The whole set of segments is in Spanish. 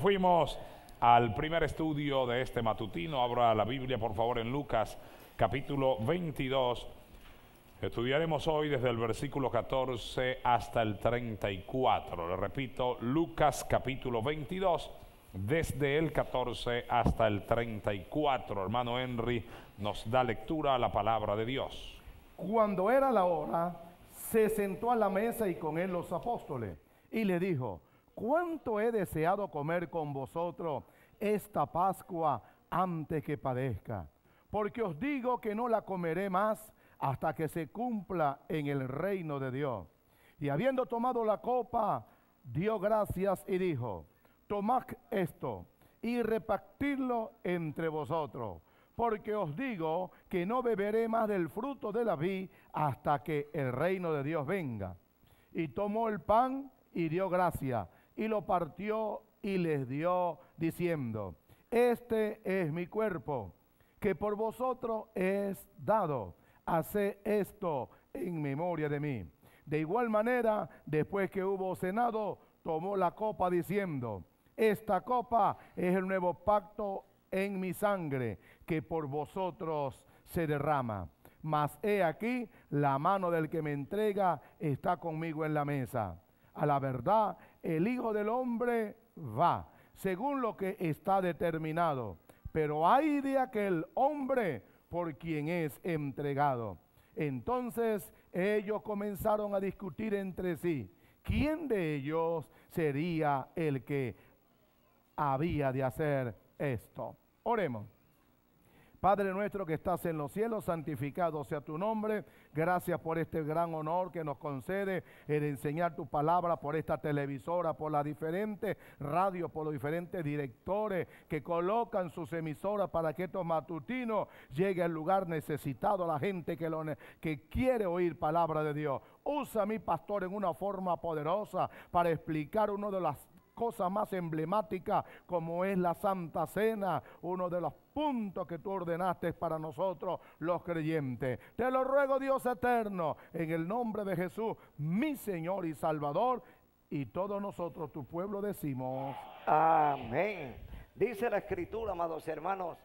Fuimos al primer estudio de este matutino. Abra la Biblia, por favor, en Lucas capítulo 22. Estudiaremos hoy desde el versículo 14 hasta el 34. Le repito, Lucas capítulo 22, desde el 14 hasta el 34. Hermano Henry nos da lectura a la palabra de Dios. Cuando era la hora, se sentó a la mesa y con él los apóstoles y le dijo, cuánto he deseado comer con vosotros esta Pascua antes que padezca, porque os digo que no la comeré más hasta que se cumpla en el reino de Dios. Y habiendo tomado la copa, dio gracias y dijo, tomad esto y repartidlo entre vosotros, porque os digo que no beberé más del fruto de la vid hasta que el reino de Dios venga. Y tomó el pan y dio gracias y lo partió y les dio diciendo, este es mi cuerpo, que por vosotros es dado. Haced esto en memoria de mí. De igual manera, después que hubo cenado, tomó la copa diciendo, esta copa es el nuevo pacto en mi sangre, que por vosotros se derrama. Mas he aquí, la mano del que me entrega está conmigo en la mesa. A la verdad, el Hijo del Hombre va, según lo que está determinado. Pero hay de aquel hombre por quien es entregado. Entonces ellos comenzaron a discutir entre sí, ¿quién de ellos sería el que había de hacer esto? Oremos. Padre nuestro que estás en los cielos, santificado sea tu nombre. Gracias por este gran honor que nos concede el enseñar tu palabra por esta televisora, por las diferentes radios, por los diferentes directores que colocan sus emisoras para que estos matutinos llegue al lugar necesitado, a la gente que, lo, que quiere oír palabra de Dios. Usa a mi pastor en una forma poderosa para explicar uno de las cosa más emblemática como es la Santa Cena, uno de los puntos que tú ordenaste para nosotros los creyentes. Te lo ruego Dios eterno, en el nombre de Jesús, mi Señor y Salvador, y todos nosotros, tu pueblo, decimos, amén. Dice la escritura, amados hermanos,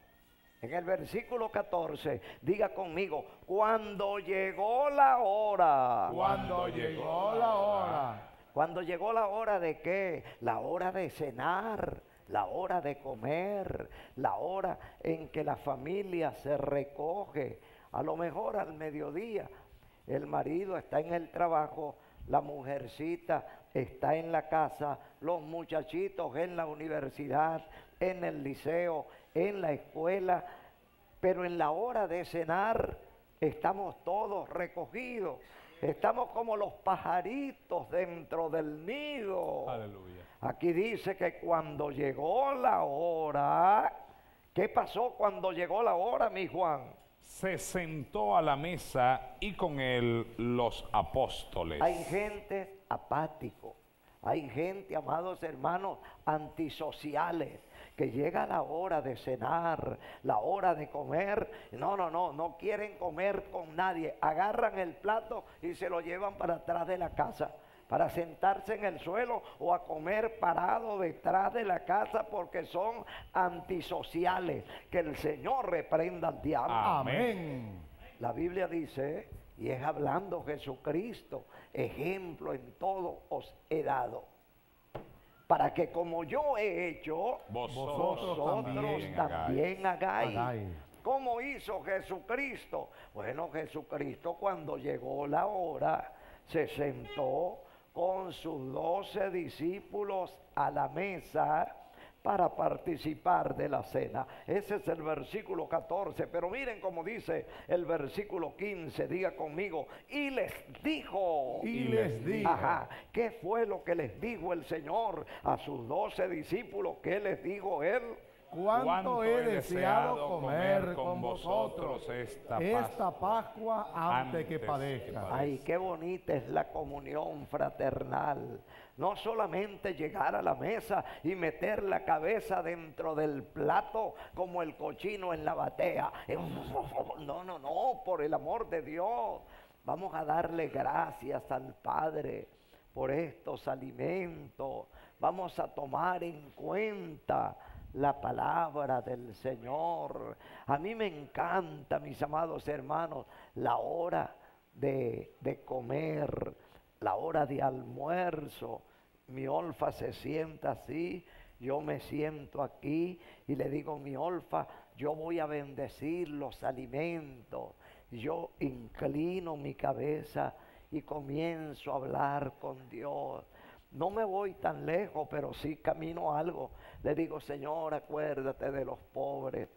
en el versículo 14, diga conmigo, cuando llegó la hora. Cuando llegó la hora cuando llegó la hora de qué? La hora de cenar, la hora de comer, la hora en que la familia se recoge. A lo mejor al mediodía el marido está en el trabajo, la mujercita está en la casa, los muchachitos en la universidad, en el liceo, en la escuela, pero en la hora de cenar estamos todos recogidos Estamos como los pajaritos dentro del nido. Aleluya. Aquí dice que cuando llegó la hora, ¿qué pasó cuando llegó la hora, mi Juan? Se sentó a la mesa y con él los apóstoles. Hay gente apático, hay gente, amados hermanos, antisociales que llega la hora de cenar, la hora de comer. No, no, no, no quieren comer con nadie. Agarran el plato y se lo llevan para atrás de la casa para sentarse en el suelo o a comer parado detrás de la casa porque son antisociales. Que el Señor reprenda al diablo. Amén. La Biblia dice, y es hablando Jesucristo, ejemplo en todo os he dado para que como yo he hecho, vosotros, también, hagáis. ¿Cómo hizo Jesucristo? Bueno, Jesucristo cuando llegó la hora se sentó con sus doce discípulos a la mesa para participar de la cena. Ese es el versículo 14, pero miren cómo dice el versículo 15, diga conmigo, y les dijo, y les dijo, ajá, ¿qué fue lo que les dijo el Señor a sus doce discípulos? ¿Qué les dijo él? Cuánto he deseado comer con vosotros esta Pascua antes que padezca. Ay, qué bonita es la comunión fraternal. No solamente llegar a la mesa y meter la cabeza dentro del plato como el cochino en la batea. No, no, no, por el amor de Dios. Vamos a darle gracias al Padre por estos alimentos. Vamos a tomar en cuenta la palabra del Señor. A mí me encanta, mis amados hermanos, la hora de, de comer, la hora de almuerzo. Mi olfa se sienta así, yo me siento aquí y le digo, mi olfa, yo voy a bendecir los alimentos. Yo inclino mi cabeza y comienzo a hablar con Dios. No me voy tan lejos, pero sí camino algo. Le digo, Señor, acuérdate de los pobres.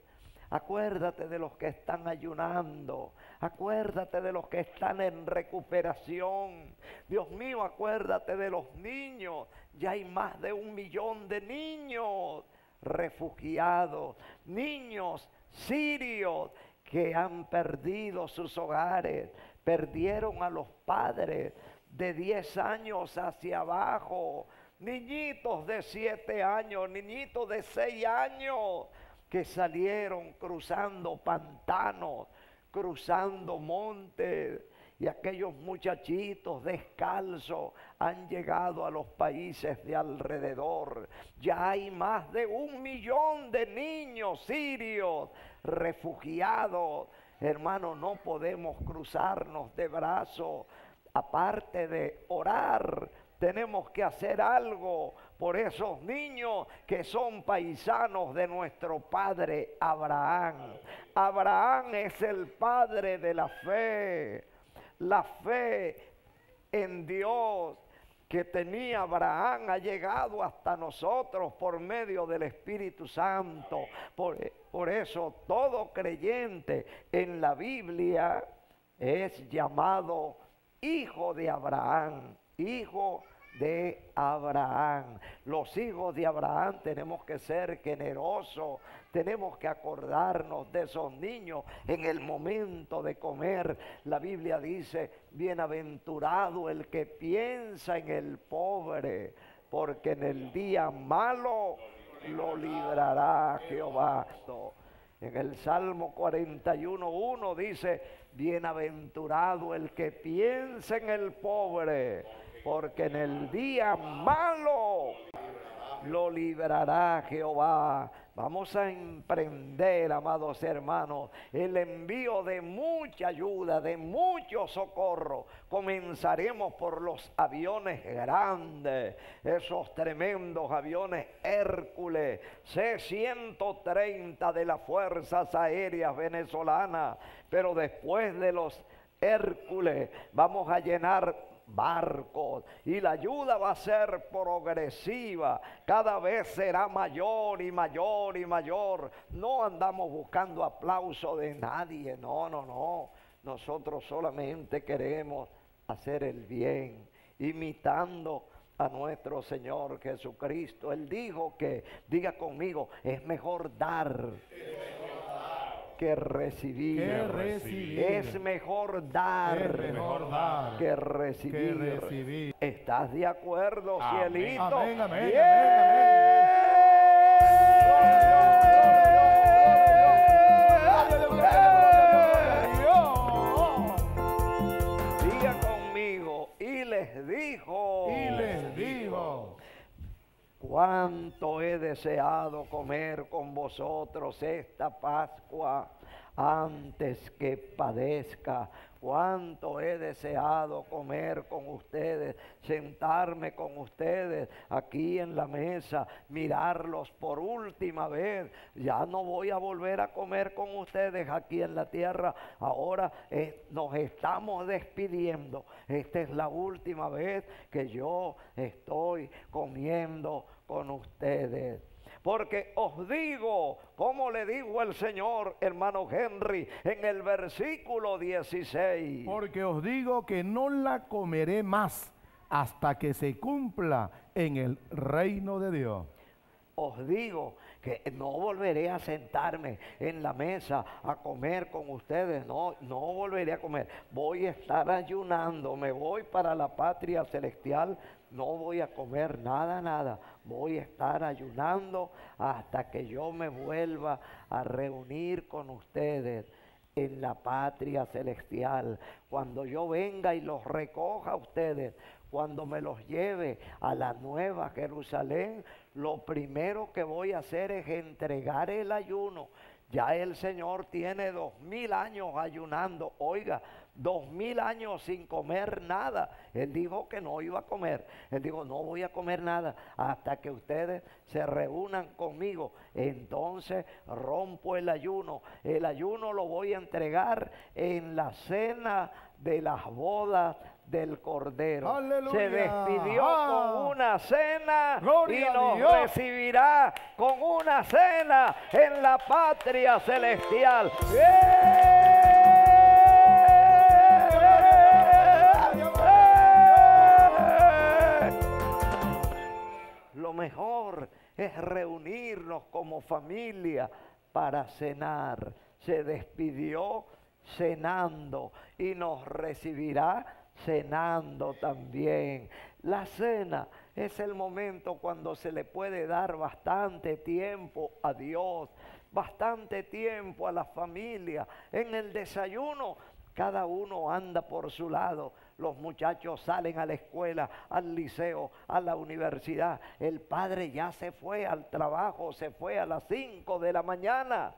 Acuérdate de los que están ayunando. Acuérdate de los que están en recuperación. Dios mío, acuérdate de los niños. Ya hay más de un millón de niños refugiados. Niños sirios que han perdido sus hogares. Perdieron a los padres de 10 años hacia abajo. Niñitos de 7 años, niñitos de 6 años que salieron cruzando pantanos, cruzando montes, y aquellos muchachitos descalzos han llegado a los países de alrededor. Ya hay más de un millón de niños sirios refugiados. Hermano, no podemos cruzarnos de brazos. Aparte de orar, tenemos que hacer algo por esos niños que son paisanos de nuestro padre Abraham. Abraham es el padre de la fe. La fe en Dios que tenía Abraham ha llegado hasta nosotros por medio del Espíritu Santo. Por, por, eso todo creyente en la Biblia es llamado hijo de Abraham, hijo de Abraham. Los hijos de Abraham tenemos que ser generosos, tenemos que acordarnos de esos niños en el momento de comer. La Biblia dice, bienaventurado el que piensa en el pobre, porque en el día malo lo librará Jehová. En el Salmo 41.1 dice, bienaventurado el que piensa en el pobre porque en el día malo lo librará Jehová. Vamos a emprender, amados hermanos, el envío de mucha ayuda, de mucho socorro. Comenzaremos por los aviones grandes, esos tremendos aviones Hércules, C-130 de las Fuerzas Aéreas Venezolanas. Pero después de los Hércules vamos a llenar barcos y la ayuda va a ser progresiva, cada vez será mayor y mayor y mayor. No andamos buscando aplauso de nadie, no, no, no. Nosotros solamente queremos hacer el bien, imitando a nuestro Señor Jesucristo. Él dijo que, diga conmigo, es mejor dar que recibir. Es mejor dar, que, recibir. ¿Estás de acuerdo, cielito? Amén, Cuánto he deseado comer con vosotros esta Pascua antes que padezca. Cuánto he deseado comer con ustedes, sentarme con ustedes aquí en la mesa, mirarlos por última vez. Ya no voy a volver a comer con ustedes aquí en la tierra. Ahora eh, nos estamos despidiendo. Esta es la última vez que yo estoy comiendo con ustedes. Porque os digo, como le digo el Señor, hermano Henry, en el versículo 16. Porque os digo que no la comeré más hasta que se cumpla en el reino de Dios. Os digo que no volveré a sentarme en la mesa a comer con ustedes, no, no volveré a comer. Voy a estar ayunando, me voy para la patria celestial no voy a comer nada, nada. Voy a estar ayunando hasta que yo me vuelva a reunir con ustedes en la patria celestial. Cuando yo venga y los recoja a ustedes, cuando me los lleve a la nueva Jerusalén, lo primero que voy a hacer es entregar el ayuno. Ya el Señor tiene dos mil años ayunando. Oiga, dos mil años sin comer nada. Él dijo que no iba a comer. Él dijo, no voy a comer nada hasta que ustedes se reúnan conmigo. Entonces rompo el ayuno. El ayuno lo voy a entregar en la cena de las bodas del Cordero. Se despidió con ah. una cena y nos recibirá con una cena en la patria celestial. Lo mejor es reunirnos como familia para cenar. Se despidió cenando y nos recibirá cenando también. La cena es el momento cuando se le puede dar bastante tiempo a Dios, bastante tiempo a la familia. En el desayuno cada uno anda por su lado. Los muchachos salen a la escuela, al liceo, a la universidad. El padre ya se fue al trabajo, se fue a las 5 de la mañana.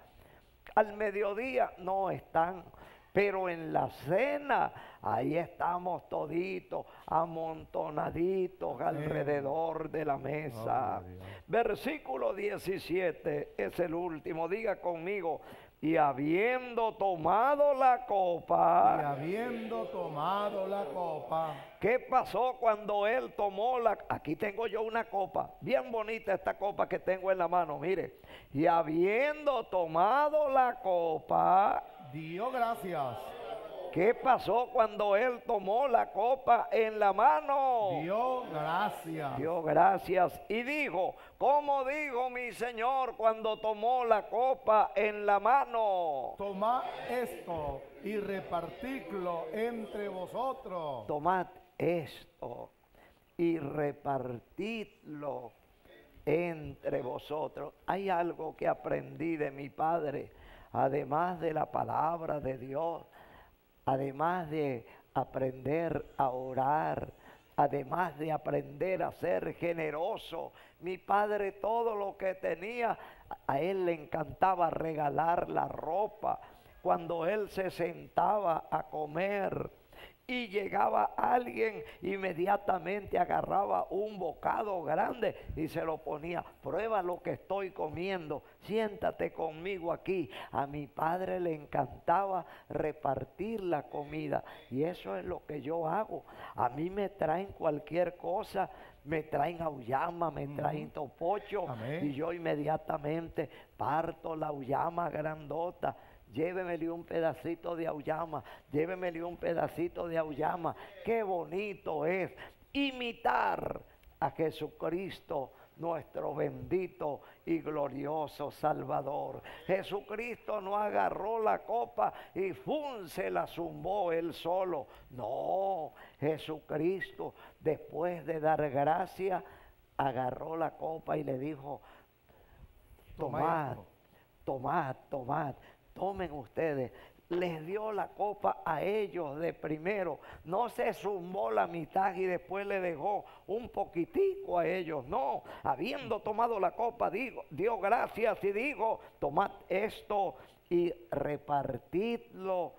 Al mediodía no están pero en la cena, ahí estamos toditos, amontonaditos alrededor de la mesa. Versículo 17 es el último. Diga conmigo, y habiendo tomado la copa. Y habiendo tomado la copa. ¿Qué pasó cuando él tomó la Aquí tengo yo una copa, bien bonita esta copa que tengo en la mano, mire. Y habiendo tomado la copa, dio gracias. ¿Qué pasó cuando él tomó la copa en la mano? Dio gracias. Dio gracias y dijo, ¿cómo dijo mi Señor cuando tomó la copa en la mano? Tomad esto y repartidlo entre vosotros. Tomad esto y repartidlo entre vosotros. Hay algo que aprendí de mi padre además de la palabra de Dios, además de aprender a orar, además de aprender a ser generoso. Mi padre todo lo que tenía, a él le encantaba regalar la ropa. Cuando él se sentaba a comer, y llegaba alguien, inmediatamente agarraba un bocado grande y se lo ponía, prueba lo que estoy comiendo, siéntate conmigo aquí. A mi padre le encantaba repartir la comida y eso es lo que yo hago. A mí me traen cualquier cosa, me traen auyama, me traen topocho y yo inmediatamente parto la auyama grandota llévemele un pedacito de auyama, llévemele un pedacito de auyama. Qué bonito es imitar a Jesucristo nuestro bendito y glorioso Salvador. Jesucristo no agarró la copa y fun se la zumbó él solo. No, Jesucristo después de dar gracia agarró la copa y le dijo, tomad, tomad, tomad, tomen ustedes. Les dio la copa a ellos de primero. No se sumó la mitad y después le dejó un poquitico a ellos. No, habiendo tomado la copa, digo, dio gracias y dijo, tomad esto y repartidlo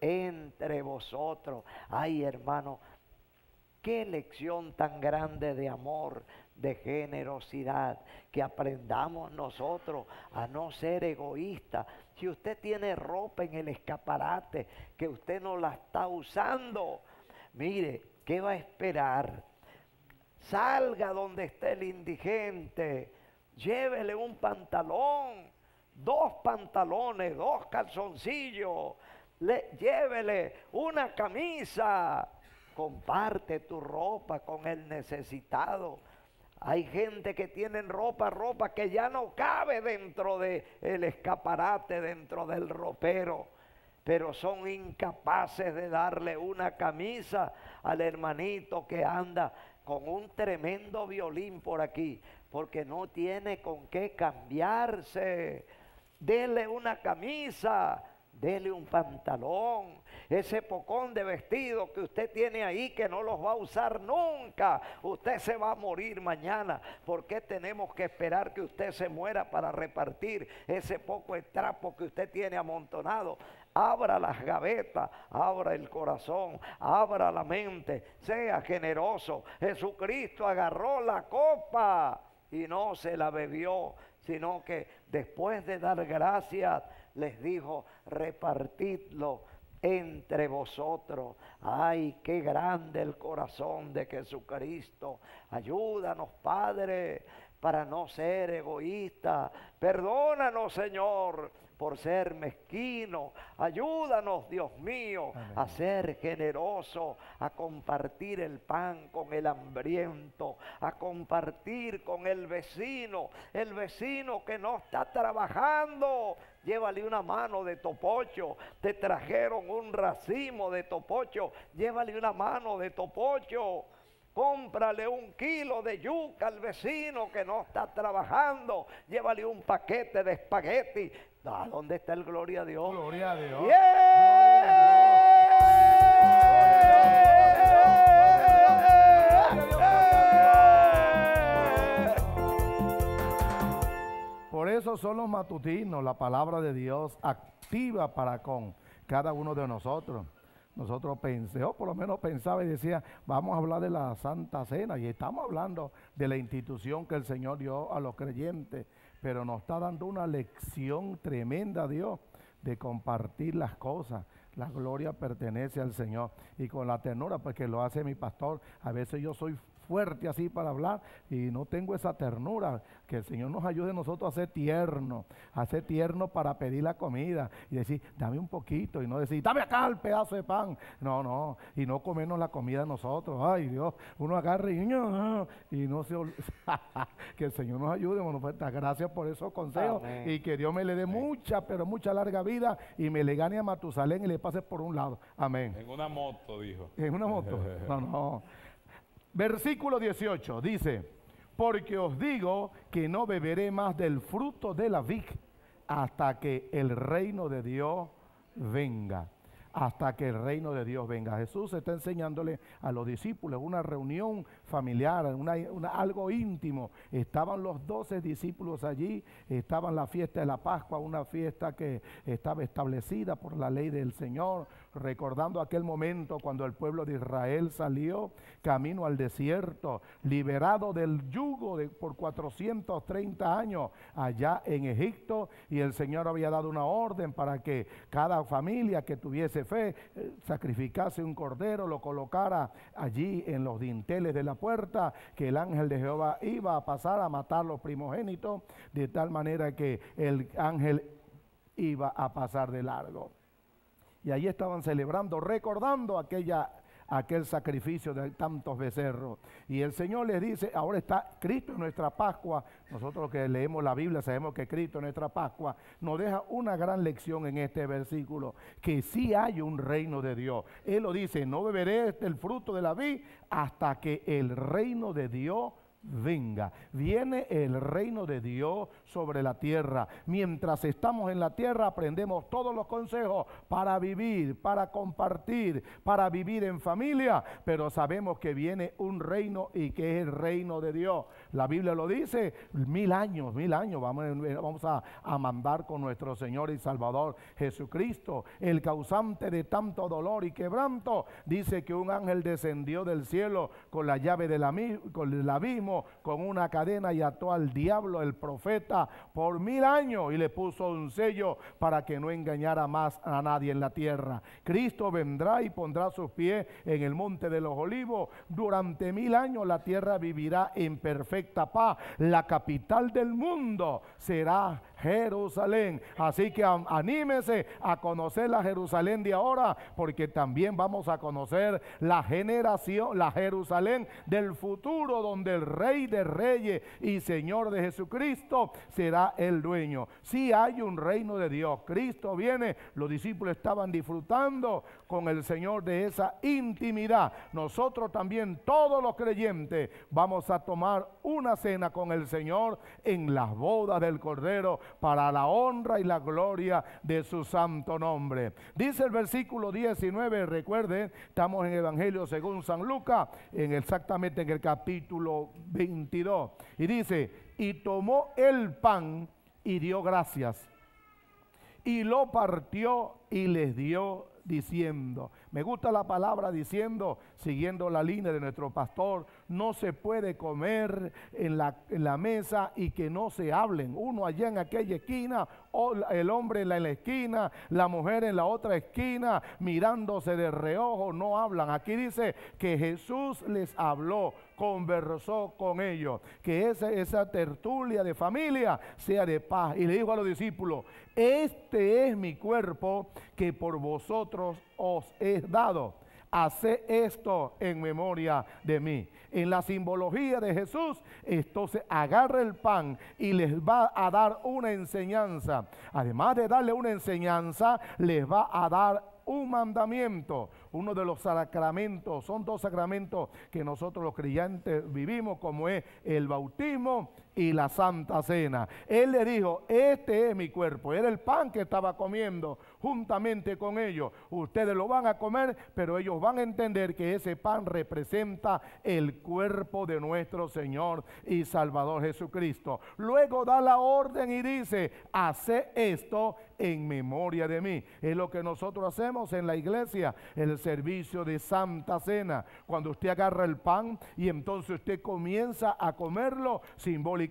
entre vosotros. Ay, hermano, qué lección tan grande de amor, de generosidad, que aprendamos nosotros a no ser egoístas, si usted tiene ropa en el escaparate que usted no la está usando, mire, ¿qué va a esperar? Salga donde esté el indigente, llévele un pantalón, dos pantalones, dos calzoncillos, llévele una camisa, comparte tu ropa con el necesitado hay gente que tienen ropa, ropa que ya no cabe dentro del el escaparate, dentro del ropero. Pero son incapaces de darle una camisa al hermanito que anda con un tremendo violín por aquí, porque no tiene con qué cambiarse. Dele una camisa, dele un pantalón, ese pocón de vestido que usted tiene ahí que no los va a usar nunca. Usted se va a morir mañana. ¿Por qué tenemos que esperar que usted se muera para repartir ese poco de trapo que usted tiene amontonado? Abra las gavetas, abra el corazón, abra la mente, sea generoso. Jesucristo agarró la copa y no se la bebió, sino que después de dar gracias les dijo, repartidlo entre vosotros. Ay, qué grande el corazón de Jesucristo. Ayúdanos, Padre, para no ser egoísta. Perdónanos, Señor, por ser mezquino. Ayúdanos, Dios mío, a ser generoso, a compartir el pan con el hambriento, a compartir con el vecino, el vecino que no está trabajando. Llévale una mano de topocho. Te trajeron un racimo de topocho. Llévale una mano de topocho. Cómprale un kilo de yuca al vecino que no está trabajando. Llévale un paquete de espagueti. Ah, ¿Dónde está el gloria a Dios? Gloria a Dios. Por eso son los matutinos, la palabra de Dios activa para con cada uno de nosotros. Nosotros pensé, o por lo menos pensaba y decía, vamos a hablar de la Santa Cena y estamos hablando de la institución que el Señor dio a los creyentes, pero nos está dando una lección tremenda Dios de compartir las cosas. La gloria pertenece al Señor. Y con la ternura, pues que lo hace mi pastor, a veces yo soy fuerte así para hablar y no tengo esa ternura. Que el Señor nos ayude a nosotros a ser tierno, a ser tierno para pedir la comida y decir, dame un poquito y no decir, dame acá el pedazo de pan. No, no, y no comernos la comida nosotros. Ay Dios, uno agarre y, y no se que el Señor nos ayude. Bueno, pues, gracias por esos consejos y que Dios me le dé mucha, pero mucha larga vida y me le gane a Matusalén y le pase por un lado. Amén. En una moto, dijo. En una moto. No, no. Versículo 18 dice, porque os digo que no beberé más del fruto de la vid hasta que el reino de Dios venga hasta que el reino de Dios venga. Jesús está enseñándole a los discípulos una reunión familiar, algo íntimo. Estaban los doce discípulos allí, estaban la fiesta de la Pascua, una fiesta que estaba establecida por la ley del Señor, recordando aquel momento cuando el pueblo de Israel salió camino al desierto, liberado del yugo de, por 430 años allá en Egipto, y el Señor había dado una orden para que cada familia que tuviese fe eh, sacrificase un cordero, lo colocara allí en los dinteles de la puerta, que el ángel de Jehová iba a pasar a matar los primogénitos, de tal manera que el ángel iba a pasar de largo. Y allí estaban celebrando, recordando aquella, aquel sacrificio de tantos becerros. Y el Señor les dice, ahora está Cristo en nuestra Pascua. Nosotros que leemos la Biblia sabemos que Cristo en nuestra Pascua nos deja una gran lección en este versículo, que sí hay un reino de Dios. Él lo dice, no beberé el fruto de la vid hasta que el reino de Dios venga. Viene el reino de Dios sobre la tierra. Mientras estamos en la tierra aprendemos todos los consejos para vivir, para compartir, para vivir en familia, pero sabemos que viene un reino y que es el reino de Dios. La Biblia lo dice, mil años, mil años vamos, vamos a, mandar con nuestro Señor y Salvador Jesucristo, el causante de tanto dolor y quebranto. Dice que un ángel descendió del cielo con la llave del, abismo con una cadena y ató al diablo, el profeta, por mil años y le puso un sello para que no engañara más a nadie en la tierra. Cristo vendrá y pondrá sus pies en el monte de los olivos. Durante mil años la tierra vivirá en perfecta La capital del mundo será Jerusalén. Así que anímese a conocer la Jerusalén de ahora, porque también vamos a conocer la generación, la Jerusalén del futuro, donde el Rey de Reyes y Señor de Jesucristo será el dueño. Si hay un reino de Dios, Cristo viene, los discípulos estaban disfrutando con el Señor de esa intimidad. Nosotros también, todos los creyentes, vamos a tomar una cena con el Señor en las bodas del Cordero para la honra y la gloria de su santo nombre. Dice el versículo 19, recuerden, estamos en Evangelio según San Lucas, en exactamente en el capítulo 22. Y dice, y tomó el pan y dio gracias. Y lo partió y les dio diciendo. Me gusta la palabra diciendo, siguiendo la línea de nuestro pastor, no se puede comer en la, mesa y que no se hablen. Uno allá en aquella esquina, o el hombre en la, esquina, la mujer en la otra esquina, mirándose de reojo, no hablan. Aquí dice que Jesús les habló, conversó con ellos, que esa tertulia de familia sea de paz. Y le dijo a los discípulos, este es mi cuerpo que por vosotros os he dado. Haced esto en memoria de mí. En la simbología de Jesús, entonces agarra el pan y les va a dar una enseñanza. Además de darle una enseñanza, les va a dar un mandamiento, uno de los sacramentos, son dos sacramentos que nosotros los creyentes vivimos, como es el bautismo y la Santa Cena. Él le dijo, este es mi cuerpo, era el pan que estaba comiendo juntamente con ellos. Ustedes lo van a comer, pero ellos van a entender que ese pan representa el cuerpo de nuestro Señor y Salvador Jesucristo. Luego da la orden y dice, hace esto en memoria de mí. Es lo que nosotros hacemos en la iglesia, el servicio de Santa Cena. Cuando usted agarra el pan y entonces usted comienza a comerlo simbólicamente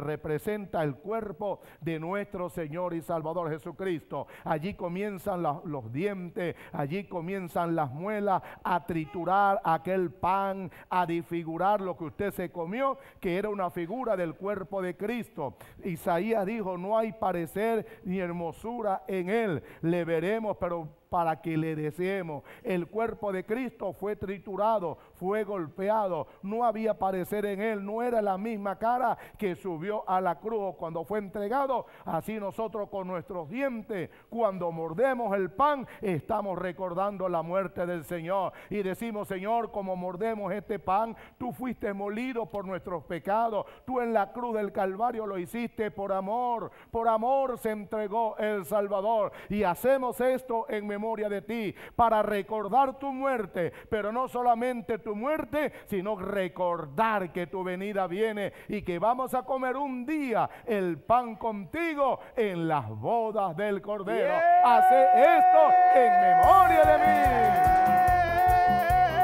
representa el cuerpo de nuestro Señor y Salvador Jesucristo. Allí comienzan los dientes, allí comienzan las muelas a triturar aquel pan, a disfigurar lo que usted se comió, que era una figura del cuerpo de Cristo. Isaías dijo, no hay parecer ni hermosura en él. Le veremos, pero para que le deseemos. El cuerpo de Cristo fue triturado, fue golpeado, no había parecer en él, no era la misma cara que subió a la cruz cuando fue entregado. Así nosotros con nuestros dientes, cuando mordemos el pan, estamos recordando la muerte del Señor y decimos, Señor, como mordemos este pan, tú fuiste molido por nuestros pecados, tú en la cruz del Calvario lo hiciste por amor, por amor se entregó el Salvador y hacemos esto en memoria de ti, para recordar tu muerte, pero no solamente tu muerte, sino recordar que tu venida viene y que vamos a comer un día el pan contigo en las bodas del Cordero. Hace esto en memoria de mí.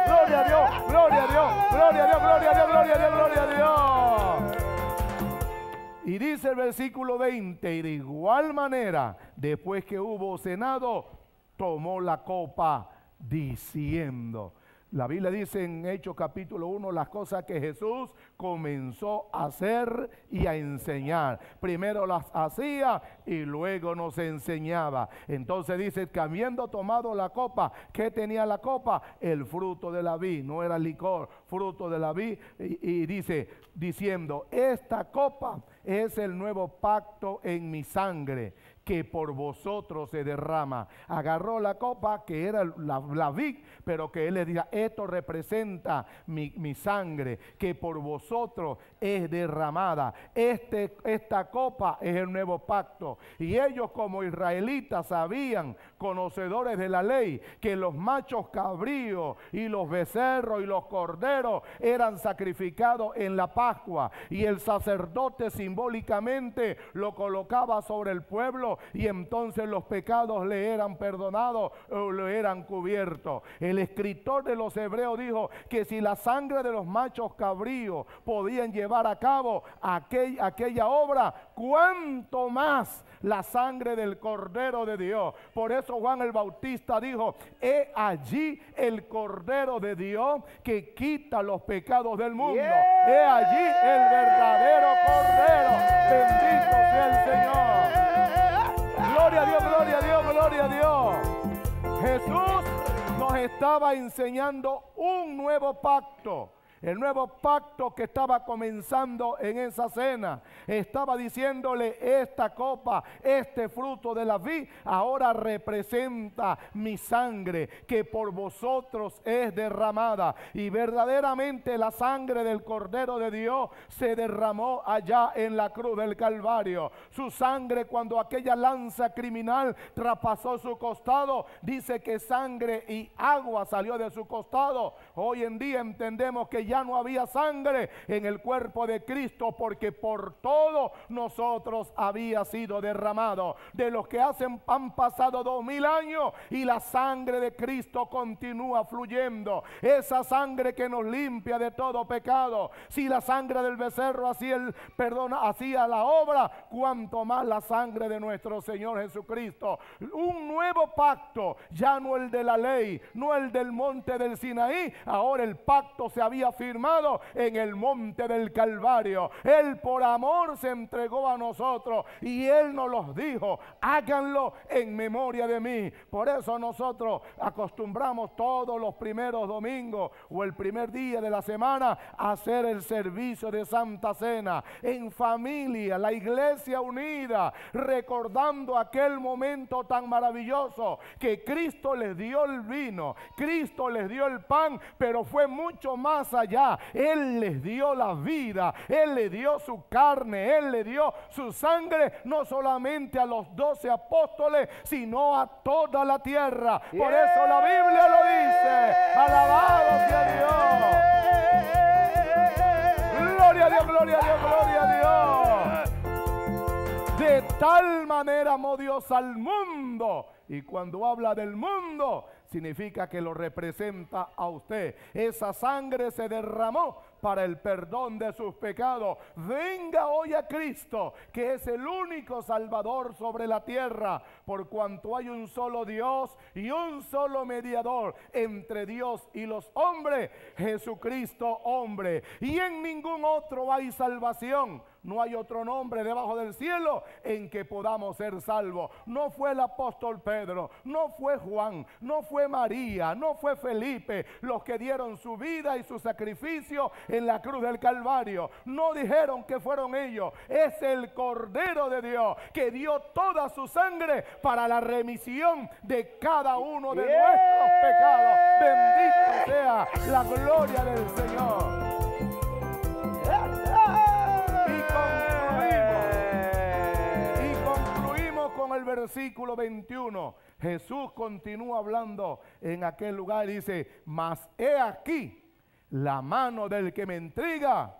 Gloria a Dios, gloria a Dios, gloria a Dios, gloria a Dios, gloria a Dios, gloria a Dios. Y dice el versículo 20, y de igual manera, después que hubo cenado, tomó la copa diciendo. La Biblia dice en Hechos capítulo 1 las cosas que Jesús comenzó a hacer y a enseñar. Primero las hacía y luego nos enseñaba. Entonces dice que habiendo tomado la copa, ¿qué tenía la copa? El fruto de la vid, no era licor, fruto de la vid. Y, dice, diciendo, esta copa es el nuevo pacto en mi sangre que por vosotros se derrama. Agarró la copa que era la, la vid, pero que él le diga, esto representa mi, mi, sangre, que por vosotros es derramada. Este, esta copa es el nuevo pacto. Y ellos como israelitas sabían, conocedores de la ley, que los machos cabríos y los becerros y los corderos eran sacrificados en la Pascua. Y el sacerdote simbólicamente lo colocaba sobre el pueblo y entonces los pecados le eran perdonados o le eran cubiertos. El escritor de los hebreos dijo que si la sangre de los machos cabríos podían llevar a cabo aquella obra, cuánto más la sangre del Cordero de Dios. Por eso Juan el Bautista dijo, he allí el Cordero de Dios que quita los pecados del mundo. He allí el verdadero Cordero. Bendito sea el Señor. Gloria a Dios, gloria a Dios, gloria a Dios. Jesús nos estaba enseñando un nuevo pacto. El nuevo pacto que estaba comenzando en esa cena estaba diciéndole esta copa, este fruto de la vid, ahora representa mi sangre que por vosotros es derramada. Y verdaderamente la sangre del Cordero de Dios se derramó allá en la cruz del Calvario. Su sangre cuando aquella lanza criminal traspasó su costado, dice que sangre y agua salió de su costado. Hoy en día entendemos que ya no había sangre en el cuerpo de Cristo porque por todo nosotros había sido derramado. De los que hacen, han pasado dos mil años y la sangre de Cristo continúa fluyendo. Esa sangre que nos limpia de todo pecado. Si la sangre del becerro hacía el perdón, hacía la obra, cuanto más la sangre de nuestro Señor Jesucristo. Un nuevo pacto, ya no el de la ley, no el del monte del Sinaí, ahora el pacto se había firmado en el monte del Calvario. Él por amor se entregó a nosotros y Él nos los dijo, háganlo en memoria de mí. Por eso nosotros acostumbramos todos los primeros domingos o el primer día de la semana a hacer el servicio de Santa Cena en familia, la iglesia unida, recordando aquel momento tan maravilloso que Cristo les dio el vino, Cristo les dio el pan, pero fue mucho más allá. Él les dio la vida, Él le dio su carne, Él le dio su sangre, no solamente a los doce apóstoles, sino a toda la tierra. Por eso la Biblia lo dice. Alabado sea Dios. Gloria a Dios, gloria a Dios, gloria a Dios. De tal manera amó Dios al mundo. Y cuando habla del mundo, significa que lo representa a usted. Esa sangre se derramó para el perdón de sus pecados. Venga hoy a Cristo, que es el único Salvador sobre la tierra, por cuanto hay un solo Dios y un solo mediador entre Dios y los hombres, Jesucristo hombre. Y en ningún otro hay salvación. No hay otro nombre debajo del cielo en que podamos ser salvos. No fue el apóstol Pedro, no fue Juan, no fue María, no fue Felipe los que dieron su vida y su sacrificio en la cruz del Calvario. No dijeron que fueron ellos. Es el Cordero de Dios que dio toda su sangre para la remisión de cada uno de nuestros pecados. Bendito sea la gloria del Señor. El versículo 21. Jesús continúa hablando en aquel lugar y dice, mas he aquí la mano del que me entrega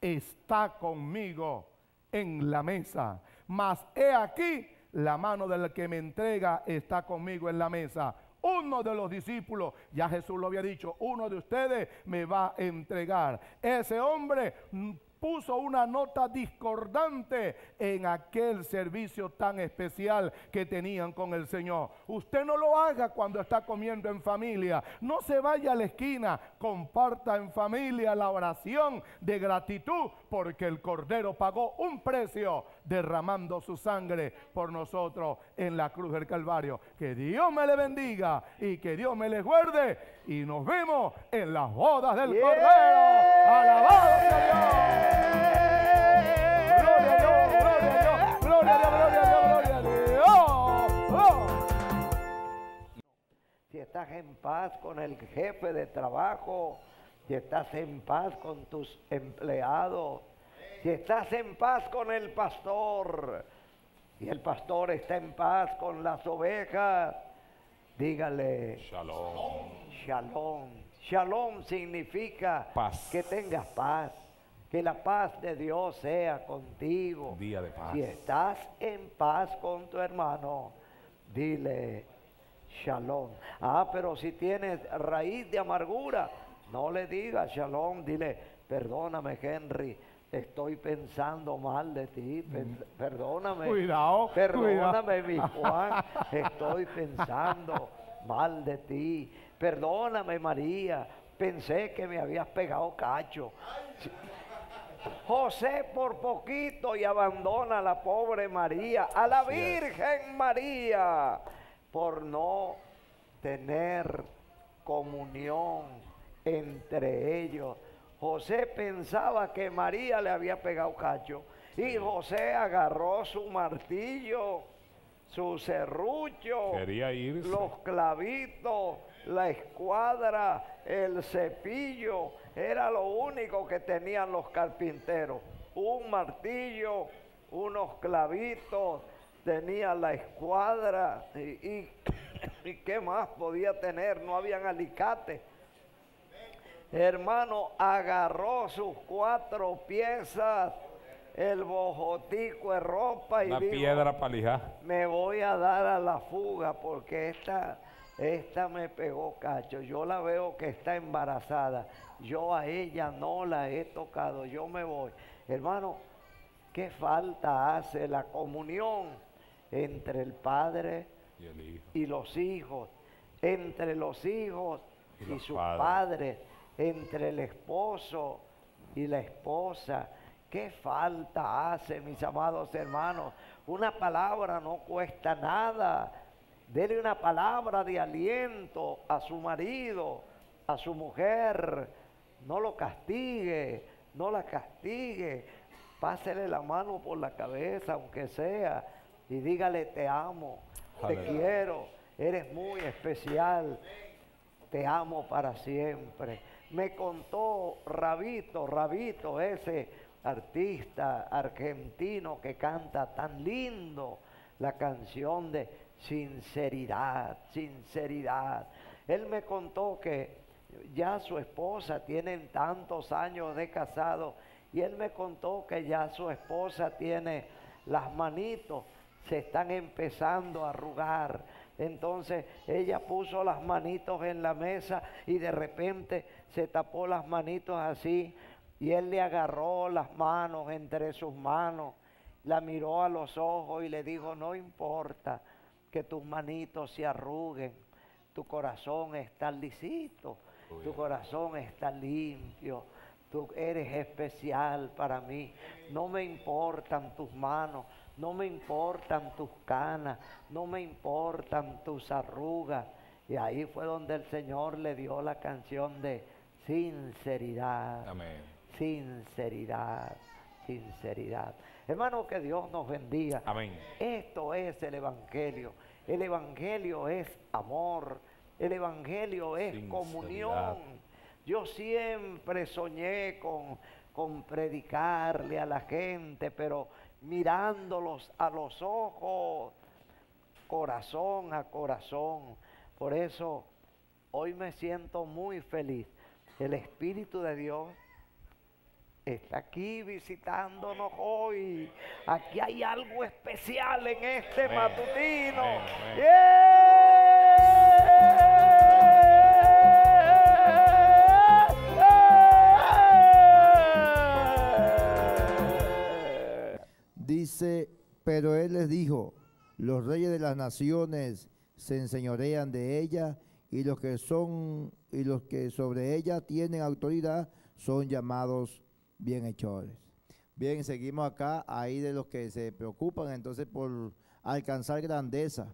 está conmigo en la mesa. Mas he aquí, la mano del que me entrega está conmigo en la mesa. Uno de los discípulos, ya Jesús lo había dicho, uno de ustedes me va a entregar. Ese hombre puso una nota discordante en aquel servicio tan especial que tenían con el Señor. Usted no lo haga cuando está comiendo en familia. No se vaya a la esquina, comparta en familia la oración de gratitud porque el Cordero pagó un precio derramando su sangre por nosotros en la cruz del Calvario. Que Dios me le bendiga y que Dios me le guarde y nos vemos en las bodas del Cordero. Alabado sea Dios. Gloria a Dios, gloria a Dios, gloria a Dios, gloria a Dios, gloria a Dios. Oh. si estás en paz con el jefe de trabajo, si estás en paz con tus empleados, si estás en paz con el pastor y el pastor está en paz con las ovejas, dígale Shalom. Shalom. Shalom significa Paz. que tengas paz, que la paz de Dios sea contigo. Día de paz. Si estás en paz con tu hermano, dile shalom. Ah, pero si tienes raíz de amargura, no le digas shalom, dile, perdóname Henry, estoy pensando mal de ti, per- perdóname. Cuidado, Perdóname, mi Juan, estoy pensando mal de ti. Perdóname, María, pensé que me habías pegado cacho. José por poquito y abandona a la pobre María, a la. Virgen María, por no tener comunión entre ellos. José pensaba que María le había pegado cacho. Y José agarró su martillo, su serrucho, los clavitos, la escuadra, el cepillo. Era lo único que tenían los carpinteros. Un martillo, unos clavitos, tenía la escuadra y, y- y qué más podía tener, no habían alicates. Hermano, agarró sus cuatro piezas, el bojotico de ropa y dijo, piedra para lijar. me voy a dar a la fuga porque esta, esta me pegó cacho. Yo la veo que está embarazada. Yo a ella no la he tocado. Yo me voy. Hermano, ¿qué falta hace la comunión entre el padre Y el hijo. y los hijos? Entre los hijos Y y, los sus padres. padres. Entre el esposo y la esposa. ¿Qué falta hace, mis amados hermanos? Una palabra no cuesta nada. Dele una palabra de aliento a su marido, a su mujer. No lo castigue, no la castigue. Pásele la mano por la cabeza, aunque sea, y dígale te amo, te quiero, eres muy especial, te amo para siempre. Me contó Rabito, Rabito, ese artista argentino que canta tan lindo la canción de sinceridad, sinceridad. Él me contó que ya su esposa tienen tantos años de casado y él me contó que ya su esposa tiene las manitos, se están empezando a arrugar. Entonces ella puso las manitos en la mesa y de repente se tapó las manitos así y él le agarró las manos entre sus manos, la miró a los ojos y le dijo, no importa que tus manitos se arruguen, tu corazón está lisito, tu corazón está limpio, tú eres especial para mí, no me importan tus manos, no me importan tus canas, no me importan tus arrugas. Y ahí fue donde el Señor le dio la canción de sinceridad Amén. Sinceridad, sinceridad. Hermano, que Dios nos bendiga. Amén. Esto es el Evangelio. El Evangelio es amor. El Evangelio es Sinceridad. comunión. Yo siempre soñé con, con predicarle a la gente, pero mirándolos a los ojos, corazón a corazón. Por eso hoy me siento muy feliz. El Espíritu de Dios está aquí visitándonos hoy. Aquí hay algo especial en este Amén. matutino. Amén, amén. Yeah. Dice, pero él les dijo, los reyes de las naciones se enseñorean de ella y los que son y los que sobre ella tienen autoridad son llamados bienhechores. Bien, seguimos acá, ahí de los que se preocupan entonces por alcanzar grandeza.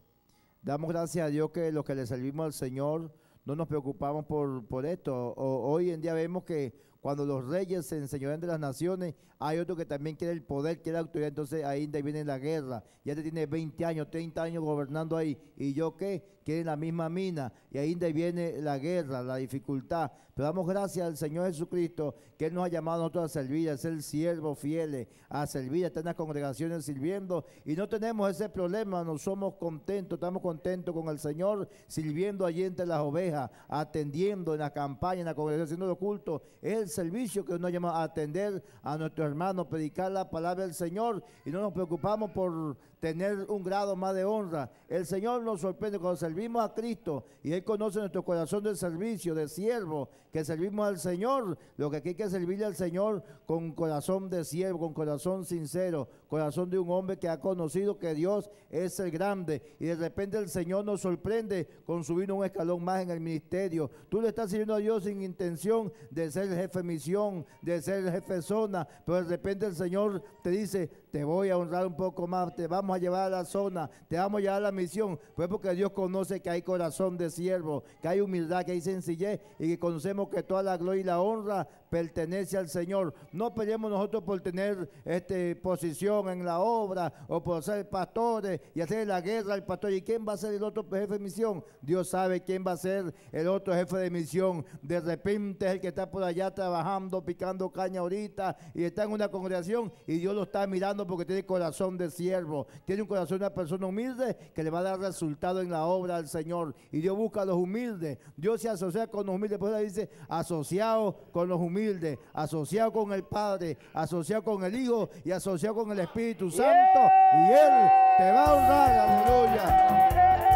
Damos gracias a Dios que los que le servimos al Señor no nos preocupamos por, por esto. Hoy en día vemos que cuando los reyes se enseñorean de las naciones, hay otro que también quiere el poder, quiere la autoridad, entonces ahí viene la guerra. Ya te tiene 20 años, 30 años gobernando ahí. ¿Y yo qué? Quieren la misma mina. Y ahí viene la guerra, la dificultad. Pero damos gracias al Señor Jesucristo, que Él nos ha llamado a nosotros a servir, a ser siervos fieles, a servir, a estar en las congregaciones sirviendo. Y no tenemos ese problema, no somos contentos, estamos contentos con el Señor, sirviendo allí entre las ovejas, atendiendo en la campaña, en la congregación, haciendo los cultos. Es el servicio que nos llama a atender a nuestros hermanos, predicar la palabra del Señor. Y no nos preocupamos por tener un grado más de honra. El Señor nos sorprende cuando servimos a Cristo y Él conoce nuestro corazón de servicio, de siervo, que servimos al Señor. Lo que aquí hay que servirle al Señor con corazón de siervo, con corazón sincero, corazón de un hombre que ha conocido que Dios es el grande y de repente el Señor nos sorprende con subir un escalón más en el ministerio. Tú le estás sirviendo a Dios sin intención de ser jefe misión, de ser jefe zona, pero de repente el Señor te dice, te voy a honrar un poco más, te vamos a llevar a la zona, te vamos a llevar a la misión. Pues porque Dios conoce que hay corazón de siervo, que hay humildad, que hay sencillez y que conocemos que toda la gloria y la honra pertenece al Señor. No peleemos nosotros por tener este, posición en la obra o por ser pastores y hacer la guerra al pastor. ¿Y quién va a ser el otro jefe de misión? Dios sabe quién va a ser el otro jefe de misión. De repente es el que está por allá trabajando, picando caña ahorita y está en una congregación y Dios lo está mirando porque tiene corazón de siervo, tiene un corazón de una persona humilde que le va a dar resultado en la obra al Señor. Y Dios busca a los humildes. Dios se asocia con los humildes. Por eso dice, asociado con los humildes, asociado con el Padre, asociado con el Hijo y asociado con el Espíritu Santo. Y Él te va a honrar. Aleluya.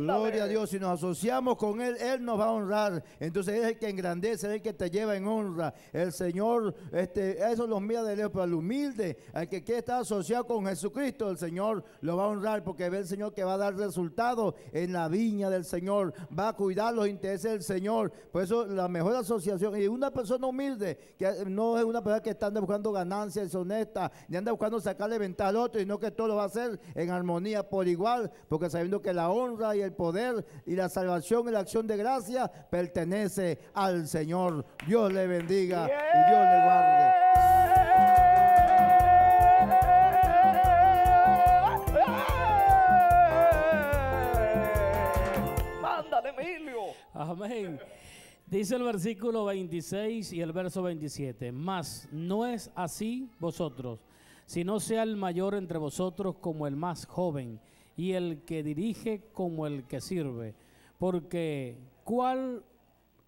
Gloria a Dios, si nos asociamos con Él, Él nos va a honrar. Entonces Él es el que engrandece, Él es el que te lleva en honra. El Señor, este, eso los mira de lejos, pero al humilde, al que quiere estar asociado con Jesucristo, el Señor lo va a honrar porque ve el Señor que va a dar resultados en la viña del Señor, va a cuidar los intereses del Señor. Por eso la mejor asociación, y una persona humilde, que no es una persona que está buscando ganancias deshonesta, ni anda buscando sacarle ventaja al otro, sino que todo lo va a hacer en armonía por igual, porque sabiendo que la honra y el poder y la salvación y la acción de gracia pertenece al Señor. Dios le bendiga y Dios le guarde. Mándale, Emilio. Amén. Dice el versículo 26 y el verso 27. Mas no es así vosotros, sino sea el mayor entre vosotros como el más joven, y el que dirige como el que sirve. Porque, ¿cuál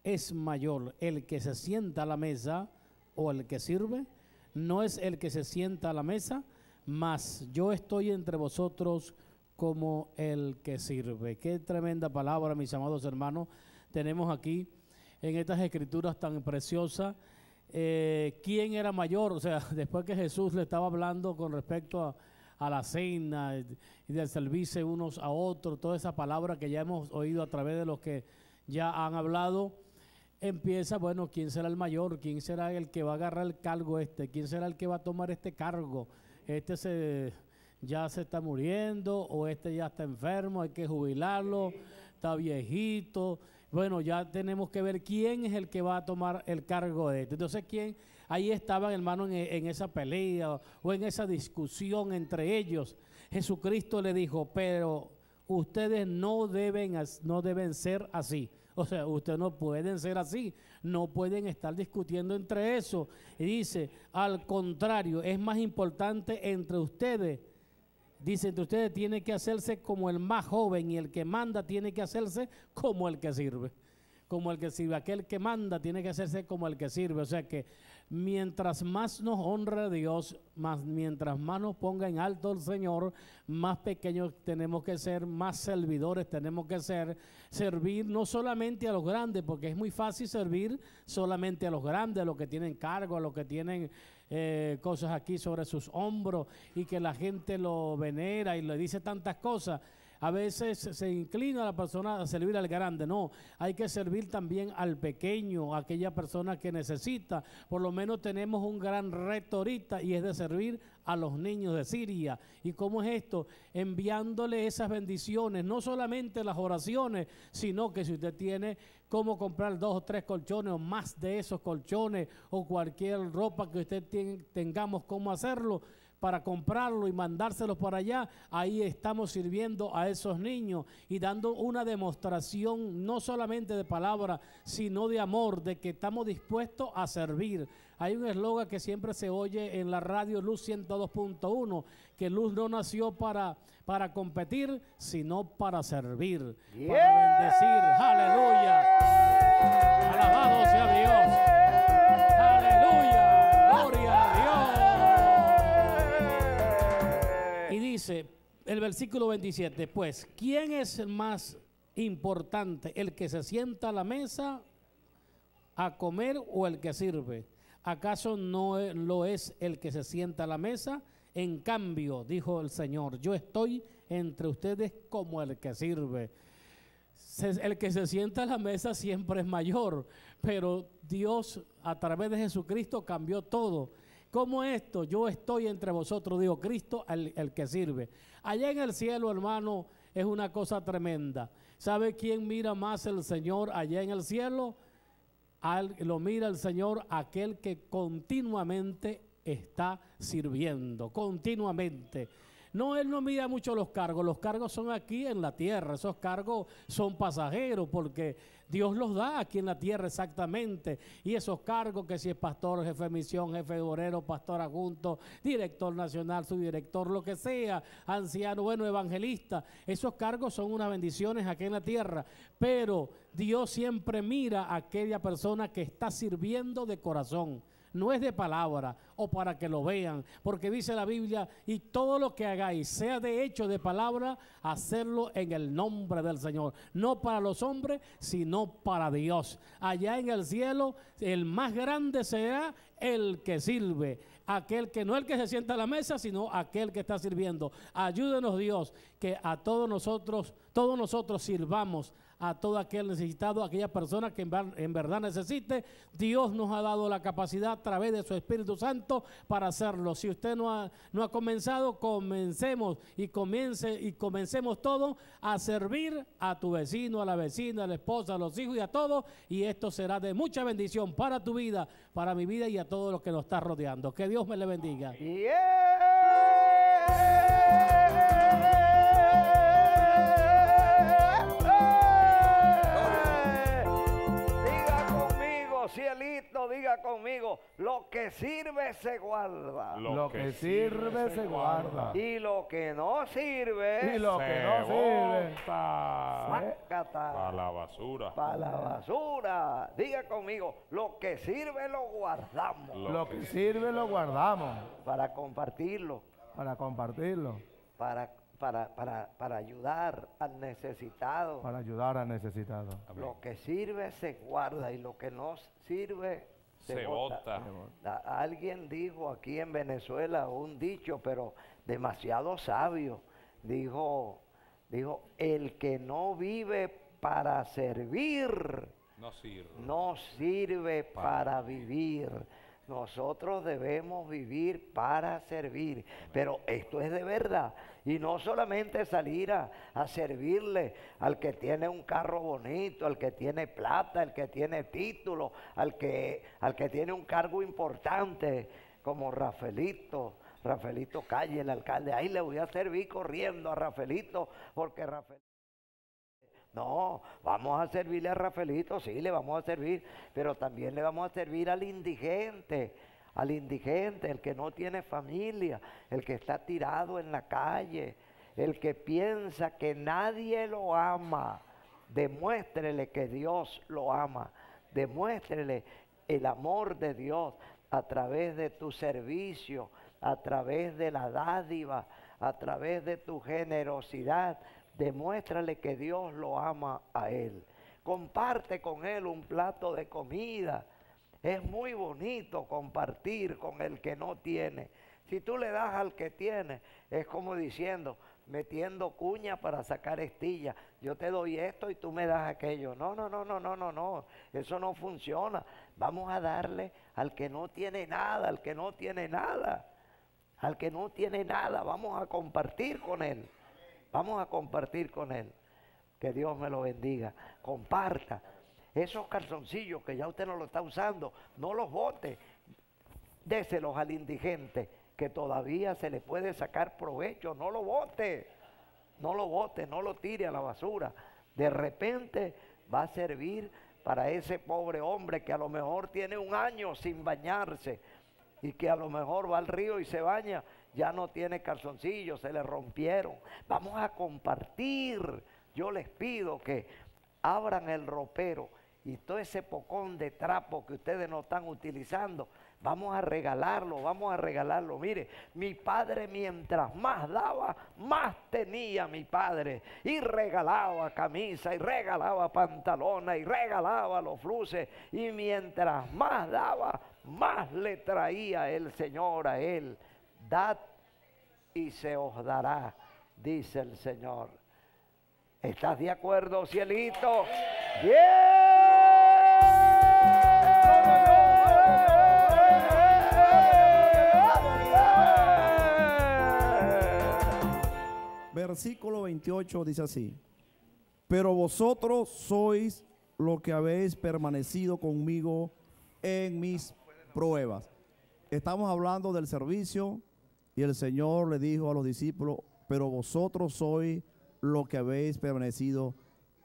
es mayor, el que se sienta a la mesa o el que sirve? No es el que se sienta a la mesa, mas yo estoy entre vosotros como el que sirve. Qué tremenda palabra, mis amados hermanos, tenemos aquí en estas escrituras tan preciosas. Eh, ¿Quién era mayor? O sea, después que Jesús le estaba hablando con respecto a, a la cena y del servirse unos a otros, toda esa palabra que ya hemos oído a través de los que ya han hablado, empieza, bueno, ¿quién será el mayor? ¿Quién será el que va a agarrar el cargo este? ¿Quién será el que va a tomar este cargo? Este se, ya se está muriendo o este ya está enfermo, hay que jubilarlo, está viejito. Bueno, ya tenemos que ver quién es el que va a tomar el cargo de este. Entonces, ¿quién? Ahí estaban, hermano, en, esa pelea o en esa discusión entre ellos. Jesucristo le dijo, pero ustedes no deben, no deben ser así. O sea, ustedes no pueden ser así, no pueden estar discutiendo entre eso. Y dice, al contrario, es más importante entre ustedes. Dice, entre ustedes tiene que hacerse como el más joven y el que manda tiene que hacerse como el que sirve. Como el que sirve. Aquel que manda tiene que hacerse como el que sirve. O sea que mientras más nos honra Dios, más, mientras más nos ponga en alto el Señor, más pequeños tenemos que ser, más servidores tenemos que ser. Servir no solamente a los grandes, porque es muy fácil servir solamente a los grandes, a los que tienen cargo, a los que tienen eh, cosas aquí sobre sus hombros y que la gente lo venera y le dice tantas cosas. A veces se inclina la persona a servir al grande, no, hay que servir también al pequeño, a aquella persona que necesita. Por lo menos tenemos un gran reto ahorita y es de servir a los niños de Siria. ¿Y cómo es esto? Enviándole esas bendiciones, no solamente las oraciones, sino que si usted tiene cómo comprar dos o tres colchones o más de esos colchones o cualquier ropa que usted ten- tengamos, cómo hacerlo para comprarlo y mandárselos para allá, ahí estamos sirviendo a esos niños y dando una demostración no solamente de palabra, sino de amor, de que estamos dispuestos a servir. Hay un eslogan que siempre se oye en la radio Luz 102.1, que Luz no nació para, para competir, sino para servir, para bendecir. Aleluya. Alabado sea Dios. Dice el versículo 27, pues, ¿quién es más importante? ¿El que se sienta a la mesa a comer o el que sirve? ¿Acaso no e- lo es el que se sienta a la mesa? En cambio, dijo el Señor, yo estoy entre ustedes como el que sirve. el que se sienta a la mesa siempre es mayor, pero Dios a través de Jesucristo cambió todo. ¿Cómo esto? Yo estoy entre vosotros, digo Cristo, el, que sirve. Allá en el cielo, hermano, es una cosa tremenda. ¿Sabe quién mira más el Señor allá en el cielo? Lo mira el Señor aquel que continuamente está sirviendo, continuamente. No, Él no mira mucho los cargos, los cargos son aquí en la tierra, esos cargos son pasajeros porque Dios los da aquí en la tierra exactamente. Y esos cargos que si es pastor, jefe de misión, jefe de obrero, pastor adjunto, director nacional, subdirector, lo que sea, anciano, bueno, evangelista, esos cargos son unas bendiciones aquí en la tierra. Pero Dios siempre mira a aquella persona que está sirviendo de corazón no es de palabra o para que lo vean, porque dice la Biblia, y todo lo que hagáis, sea de hecho de palabra, hacerlo en el nombre del Señor, no para los hombres, sino para Dios. Allá en el cielo, el más grande será el que sirve, aquel que no el que se sienta a la mesa, sino aquel que está sirviendo. Ayúdenos Dios, que a todos nosotros, todos nosotros sirvamos a todo aquel necesitado, a aquella persona que en, ver- en verdad necesite. Dios nos ha dado la capacidad a través de su Espíritu Santo para hacerlo. Si usted no ha, no ha comenzado, comencemos y comience y comencemos todos a servir a tu vecino, a la vecina, a la esposa, a los hijos y a todos. Y esto será de mucha bendición para tu vida, para mi vida y a todos los que nos está rodeando. Que Dios me le bendiga. Diga diga conmigo, lo que sirve se guarda. Lo que sirve se guarda. Y lo que no sirve, Y lo que no sirve. bota sácata a la basura. para la basura. Diga conmigo, lo que sirve lo guardamos Lo que sirve lo guardamos para compartirlo, para compartirlo, para, para, para, para ayudar al necesitado. para ayudar al necesitado. Lo que sirve se guarda y lo que no sirve se, Se bota. bota. A- Alguien dijo aquí en Venezuela un dicho, pero demasiado sabio. Dijo, dijo, el que no vive para servir, No sirve. no sirve para vivir. Nosotros debemos vivir para servir, pero esto es de verdad. Y no solamente salir a, servirle al que tiene un carro bonito, al que tiene plata, al que tiene título, al que, al que tiene un cargo importante, como Rafaelito. Rafaelito Calle, el alcalde. Ahí le voy a servir corriendo a Rafaelito, porque Rafael... No, vamos a servirle a Rafaelito, sí, le vamos a servir, pero también le vamos a servir al indigente, al indigente, el que no tiene familia, el que está tirado en la calle, el que piensa que nadie lo ama. Demuéstrele que Dios lo ama, demuéstrele el amor de Dios a través de tu servicio, a través de la dádiva, a través de tu generosidad. Demuéstrale que Dios lo ama a Él. Comparte con Él un plato de comida. Es muy bonito compartir con el que no tiene. Si tú le das al que tiene, es como diciendo, metiendo cuña para sacar estilla. Yo te doy esto y tú me das aquello. No, no, no, no, no, no, no. Eso no funciona. Vamos a darle al que no tiene nada, al que no tiene nada. Al que no tiene nada, vamos a compartir con él. Vamos a compartir con él. Que Dios me lo bendiga. Comparta. Esos calzoncillos que ya usted no lo está usando, no los bote. Déselos al indigente que todavía se le puede sacar provecho. No lo bote. No lo bote, no lo tire a la basura. De repente va a servir para ese pobre hombre que a lo mejor tiene un año sin bañarse y que a lo mejor va al río y se baña, ya no tiene calzoncillos, se le rompieron. Vamos a compartir. Yo les pido que abran el ropero y todo ese pocón de trapo que ustedes no están utilizando, vamos a regalarlo, vamos a regalarlo. Mire, mi padre mientras más daba, más tenía mi padre. Y regalaba camisa, y regalaba pantalona, y regalaba los fluces. Y mientras más daba, más le traía el Señor a él. Y se os dará, dice el Señor. ¿Estás de acuerdo, cielito? Versículo 28 dice así, pero vosotros sois lo que habéis permanecido conmigo en mis pruebas. Estamos hablando del servicio y el Señor le dijo a los discípulos, pero vosotros sois lo que habéis permanecido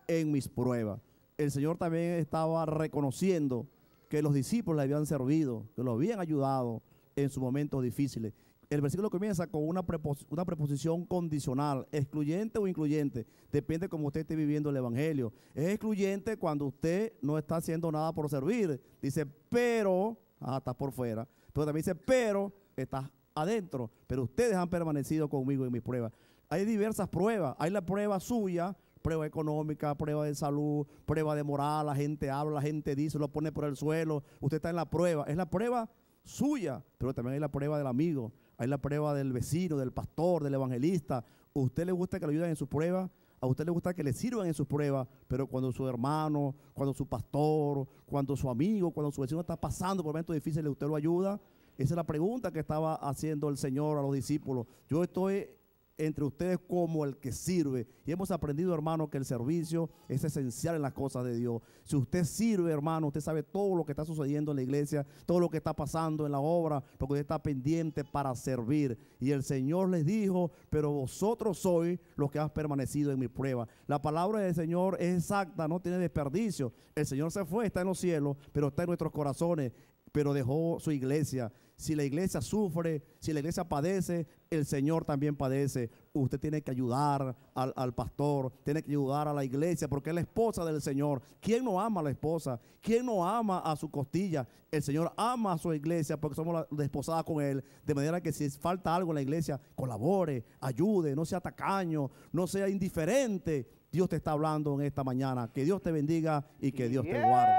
en mis pruebas. El Señor también estaba reconociendo que los discípulos le habían servido, que lo habían ayudado en sus momentos difíciles. El versículo comienza con una, una preposición condicional, excluyente o incluyente, depende de cómo usted esté viviendo el Evangelio. Es excluyente cuando usted no está haciendo nada por servir. Dice, pero, ah, está por fuera. Pero también dice, pero está adentro. Pero ustedes han permanecido conmigo en mis pruebas. Hay diversas pruebas. Hay la prueba suya, prueba económica, prueba de salud, prueba de moral. La gente habla, la gente dice, lo pone por el suelo. Usted está en la prueba. Es la prueba suya, pero también hay la prueba del amigo hay la prueba del vecino, del pastor, del evangelista. ¿A usted le gusta que le ayuden en su prueba? A usted le gusta que le sirvan en sus pruebas, pero cuando su hermano, cuando su pastor, cuando su amigo, cuando su vecino está pasando por momentos difíciles, usted lo ayuda. Esa es la pregunta que estaba haciendo el Señor a los discípulos. Yo estoy entre ustedes como el que sirve. Y hemos aprendido, hermano, que el servicio es esencial en las cosas de Dios. Si usted sirve, hermano, usted sabe todo lo que está sucediendo en la iglesia, todo lo que está pasando en la obra, porque usted está pendiente para servir. Y el Señor les dijo, pero vosotros sois los que han permanecido en mi prueba. La palabra del Señor es exacta, no tiene desperdicio. El Señor se fue, está en los cielos, pero está en nuestros corazones pero dejó su iglesia. Si la iglesia sufre, si la iglesia padece, el Señor también padece. Usted tiene que ayudar al, pastor, tiene que ayudar a la iglesia, porque es la esposa del Señor. ¿Quién no ama a la esposa? ¿Quién no ama a su costilla? El Señor ama a su iglesia porque somos desposadas con Él. De manera que si falta algo en la iglesia, colabore, ayude, no sea tacaño, no sea indiferente. Dios te está hablando en esta mañana. Que Dios te bendiga y que Dios te guarde.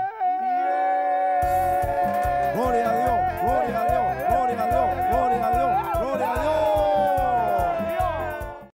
Gloria a Dios, gloria a Dios, gloria a Dios, gloria a Dios, gloria a Dios.